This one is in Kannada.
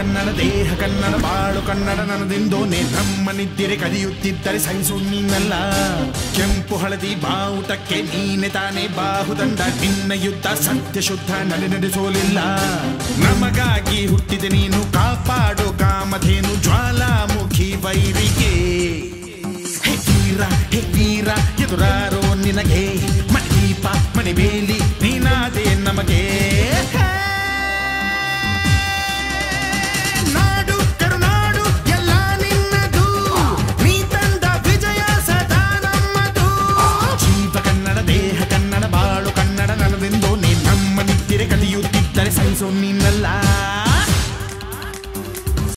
ದೇಹ, ಕನ್ನಡ ಬಾಳು, ಕನ್ನಡ ನನದೆಂದು ನೇತ್ರಮ್ಮನಿದ್ದಿರೆ ಕಲಿಯುತ್ತಿದ್ದರೆ ಸಹಿಸು ನೀನಲ್ಲ. ಕೆಂಪು ಹಳದಿ ಬಾವುಟಕ್ಕೆ ನೀನೆ ತಾನೇ ಬಾಹುದಂಡ. ನಿನ್ನ ಯುದ್ಧ ಸತ್ಯ ಶುದ್ಧ ನಡೆ ನಡೆಸೋಲಿಲ್ಲ. ನಮಗಾಗಿ ಹುಟ್ಟಿದೆ ನೀನು, ಕಾಪಾಡು ಕಾಮಧೇನು ಜ್ವಾಲಾಮುಖಿ ವೈರಿಗೆ ಹೇ ವೀರ ಹೇ ವೀರ, ಎದುರಾರೋ ನಿನಗೆ. ಮನೆ ದೀಪ, ಮನೆ ಹೇ don't need me la